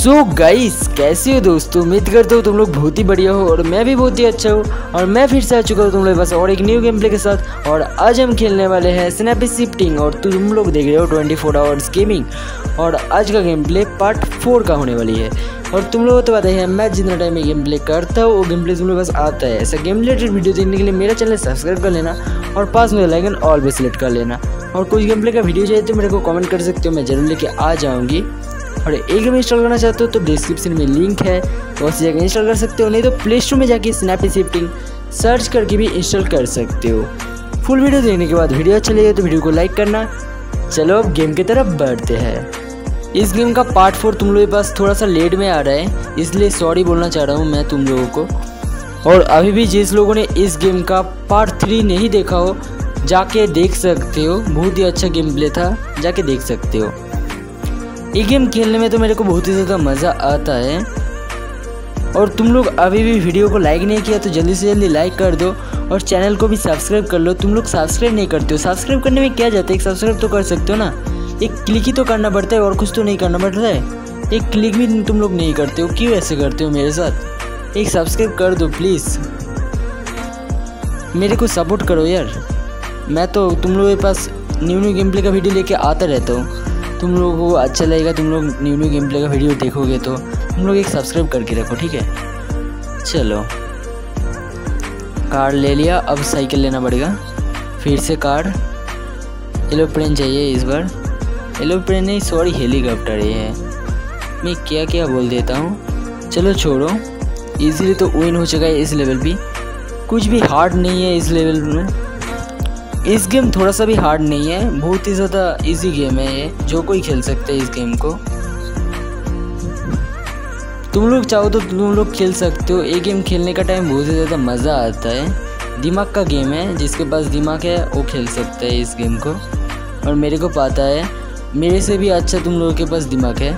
सो so guys कैसे हो दोस्तों? उम्मीद करता हूँ तुम लोग बहुत ही बढ़िया हो और मैं भी बहुत ही अच्छा हूँ और मैं फिर से आ चुका हूँ तुम लोग बस और एक न्यू गेम प्ले के साथ और आज हम खेलने वाले हैं स्नैपी शिफ्टिंग और तुम लोग देख रहे हो ट्वेंटी फोर आवर्स गेमिंग और आज का गेम प्ले पार्ट फोर का होने वाली है। और तुम लोगों को तो है मैं जितना टाइम में गेम प्ले करता हूँ, वो गेम प्ले तुम लोग बस आता है। ऐसा गेम रिलेटेड वीडियो देखने के लिए मेरा चैनल सब्सक्राइब कर लेना और पास में लाइकन ऑल भी सिलेक्ट कर लेना। और कुछ गेम प्ले का वीडियो चाहिए तो मेरे को कमेंट कर सकते हो, मैं ज़रूर लेके आ जाऊँगी। और एक गेम इंस्टॉल करना चाहते हो तो डिस्क्रिप्शन में लिंक है। वहाँ से जगह इंस्टॉल कर सकते हो, नहीं तो प्ले स्टोर में जाके स्नैपी शिफ्टिंग सर्च करके भी इंस्टॉल कर सकते हो। फुल वीडियो देखने के बाद वीडियो अच्छा लगे तो वीडियो को लाइक करना। चलो अब गेम की तरफ़ बढ़ते हैं। इस गेम का पार्ट फोर तुम लोगों के पास थोड़ा सा लेट में आ रहा है, इसलिए सॉरी बोलना चाह रहा हूँ मैं तुम लोगों को। और अभी भी जिस लोगों ने इस गेम का पार्ट थ्री नहीं देखा हो, जाके देख सकते हो, बहुत ही अच्छा गेम प्ले था, जाके देख सकते हो। ये गेम खेलने में तो मेरे को बहुत ही ज़्यादा मज़ा आता है। और तुम लोग अभी भी वीडियो को लाइक नहीं किया तो जल्दी से जल्दी लाइक कर दो और चैनल को भी सब्सक्राइब कर लो। तुम लोग सब्सक्राइब नहीं करते हो। सब्सक्राइब करने में क्या जाता है? एक सब्सक्राइब तो कर सकते हो ना। एक क्लिक ही तो करना पड़ता है और कुछ तो नहीं करना पड़ता है। एक क्लिक भी तुम लोग नहीं करते हो। क्यों ऐसे करते हो मेरे साथ? एक सब्सक्राइब कर दो प्लीज़ मेरे को सपोर्ट करो यार। मैं तो तुम लोगों के पास न्यू न्यू गेम प्ले का वीडियो लेके आता रहता हूँ। तुम लोगों को अच्छा लगेगा, तुम लोग न्यू न्यू गेम प्ले का वीडियो देखोगे तो तुम लोग एक सब्सक्राइब करके रखो, ठीक है? चलो। कार ले लिया, अब साइकिल लेना पड़ेगा। फिर से कार एलोप्लेन चाहिए इस बार। एलोप्लेन नहीं सॉरी हेलीकॉप्टर ये है। मैं क्या क्या बोल देता हूँ? चलो छोड़ो। इजीली तो विन हो चुका है इस लेवल भी। कुछ भी हार्ड नहीं है इस लेवल में। इस गेम थोड़ा सा भी हार्ड नहीं है। बहुत ही ज़्यादा इजी गेम है ये, जो कोई खेल सकते हैं इस गेम को। तुम लोग चाहो तो तुम लोग खेल सकते हो। ये गेम खेलने का टाइम बहुत ही ज़्यादा मज़ा आता है। दिमाग का गेम है, जिसके पास दिमाग है, वो खेल सकता है इस गेम को। और मेरे को पता है, मेरे से भी अच्छा तुम लोगों के पास दिमाग है।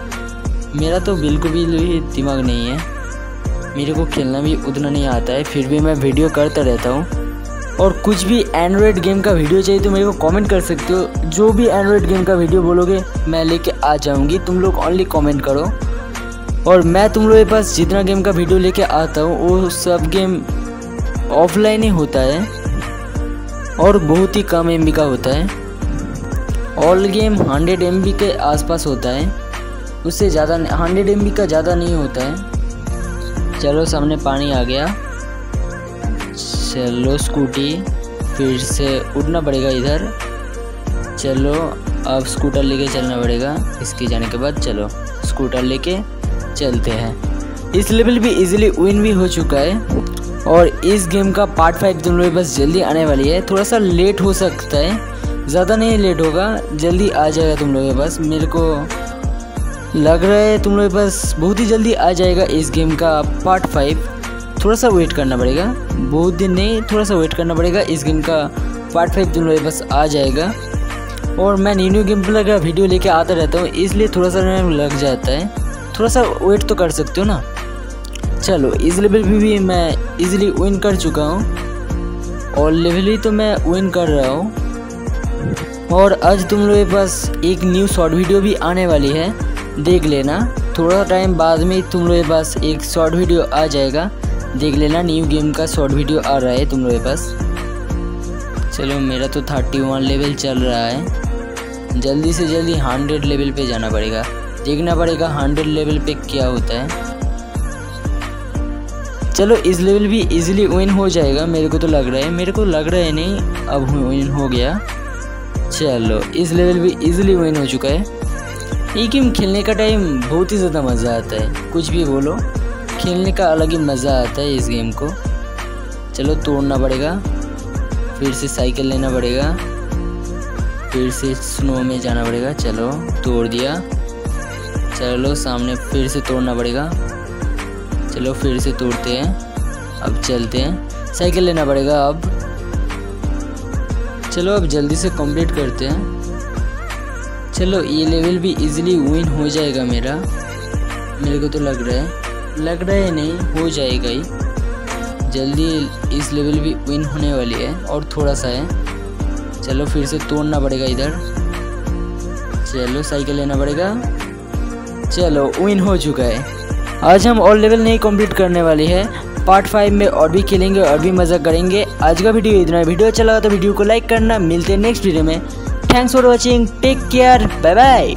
मेरा तो बिल्कुल भी दिमाग नहीं है। मेरे को खेलना भी उतना नहीं आता है। फिर भी मैं वीडियो करता रहता हूँ। और कुछ भी एंड्रॉयड गेम का वीडियो चाहिए तो मेरे को कमेंट कर सकते हो। जो भी एंड्रॉयड गेम का वीडियो बोलोगे, मैं लेके आ जाऊँगी। तुम लोग ओनली कमेंट करो। और मैं तुम लोगों के पास जितना गेम का वीडियो लेके आता हूँ, वो सब गेम ऑफलाइन ही होता है। और बहुत ही कम एमबी का होता है। ऑल गेम हंड्रेड एम के आसपास होता है। उससे ज़्यादा हंड्रेड एम का ज़्यादा नहीं होता है। चलो, सामने पानी आ गया। चलो स्कूटी, फिर से उड़ना पड़ेगा इधर। चलो, अब स्कूटर लेके चलना पड़ेगा। इसके जाने के बाद चलो, स्कूटर लेके चलते हैं। इस लेवल भी इजीली विन भी हो चुका है। और इस गेम का पार्ट फाइव लोग बस जल्दी आने वाली है। थोड़ा सा लेट हो सकता है। ज़्यादा नहीं लेट होगा, जल्दी आ जाएगा तुम लोग के पास। मेरे को लग रहा है तुम लोग के पास बहुत ही जल्दी आ जाएगा इस गेम का पार्ट फाइव थोड़ा सा वेट करना पड़ेगा। बहुत दिन नहीं थोड़ा सा वेट करना पड़ेगा। इस गेम का पार्ट फाइव तुम लोग बस आ जाएगा। और मैं न्यू न्यू गेम प्ले का वीडियो लेके आता रहता हूँ इसलिए थोड़ा सा टाइम लग जाता है। थोड़ा सा वेट तो कर सकते हो ना? चलो इस लेवल भी, भी मैं इजीली विन कर चुका हूँ। और लेवल ही तो मैं विन कर रहा हूँ। और आज तुम लोगों के पास एक न्यू शॉर्ट वीडियो भी आने वाली है। देख लेना थोड़ा टाइम बाद में तुम लोगों के पास एक शॉर्ट वीडियो आ जाएगा। देख लेना न्यू गेम का शॉर्ट वीडियो आ रहा है तुम लोगों के पास। चलो, मेरा तो थर्टी वन लेवल चल रहा है। जल्दी से जल्दी हंड्रेड लेवल पे जाना पड़ेगा। देखना पड़ेगा हंड्रेड लेवल पे क्या होता है। चलो, इस लेवल भी इजीली विन हो जाएगा, मेरे को तो लग रहा है। मेरे को लग रहा है नहीं, अब विन हो गया। चलो, इस लेवल भी इजीली विन हो चुका है। ये गेम खेलने का टाइम बहुत ही ज़्यादा मज़ा आता है। कुछ भी बोलो। खेलने का अलग ही मज़ा आता है इस गेम को। चलो तोड़ना पड़ेगा, फिर से साइकिल लेना पड़ेगा, फिर से स्नो में जाना पड़ेगा। चलो, तोड़ दिया। चलो, सामने फिर से तोड़ना पड़ेगा। चलो, फिर से तोड़ते हैं। अब चलते हैं। साइकिल लेना पड़ेगा अब। चलो, अब जल्दी से कंप्लीट करते हैं। चलो, ये लेवल भी इजीली विन हो जाएगा मेरा। मेरे को तो लग रहा है। लग रहा है नहीं, हो जाएगा ही। जल्दी इस लेवल भी विन होने वाली है, और थोड़ा सा है। चलो फिर से तोड़ना पड़ेगा इधर। चलो साइकिल लेना पड़ेगा। चलो विन हो चुका है। आज हम और लेवल नहीं कंप्लीट करने वाली है। पार्ट फाइव में और भी खेलेंगे, और भी मज़ा करेंगे। आज का वीडियो इतना वीडियो अच्छा लगा तो वीडियो को लाइक करना। मिलते हैं नेक्स्ट वीडियो में। Thanks for watching take care bye bye